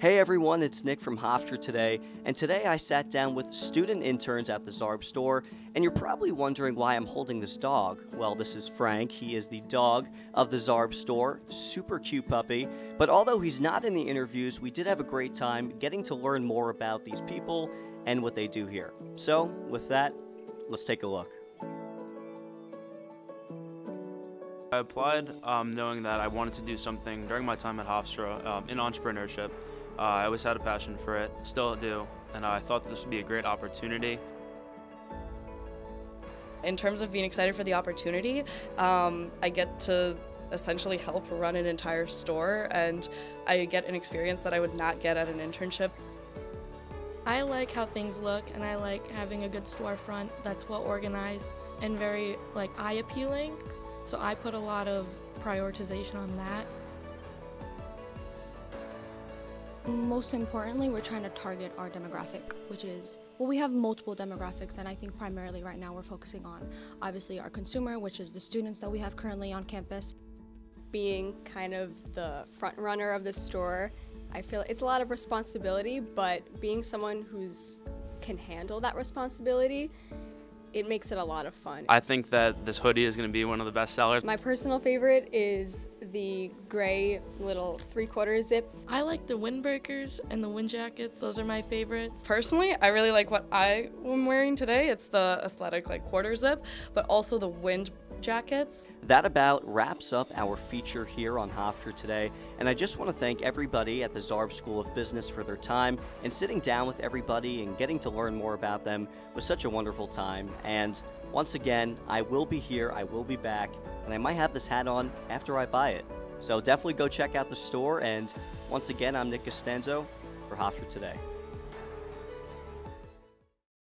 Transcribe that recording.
Hey everyone, it's Nick from Hofstra today, and today I sat down with student interns at the Zarb store, and you're probably wondering why I'm holding this dog. Well, this is Frank. He is the dog of the Zarb store, super cute puppy. But although he's not in the interviews, we did have a great time getting to learn more about these people and what they do here. So, with that, let's take a look. I applied um, knowing that I wanted to do something during my time at Hofstra um, in entrepreneurship. Uh, I always had a passion for it, still do, and I thought that this would be a great opportunity. In terms of being excited for the opportunity, um, I get to essentially help run an entire store and I get an experience that I would not get at an internship. I like how things look and I like having a good storefront that's well organized and very like eye appealing. So I put a lot of prioritization on that. Most importantly, we're trying to target our demographic, which is, well, we have multiple demographics, and I think primarily right now we're focusing on obviously our consumer, which is the students that we have currently on campus. Being kind of the front runner of the store, I feel it's a lot of responsibility, but being someone who's can handle that responsibility it makes it a lot of fun. I think that this hoodie is going to be one of the best sellers. My personal favorite is the gray little three-quarter zip. I like the windbreakers and the wind jackets. Those are my favorites. Personally, I really like what I am wearing today. It's the athletic like quarter zip, but also the wind jackets. That about wraps up our feature here on Hofstra today, and I just want to thank everybody at the Zarb School of Business for their time and sitting down with everybody and getting to learn more about them was such a wonderful time. And once again, I will be here, I will be back, and I might have this hat on after I buy it. So definitely go check out the store, and once again, I'm Nick Costanzo for Hofstra Today.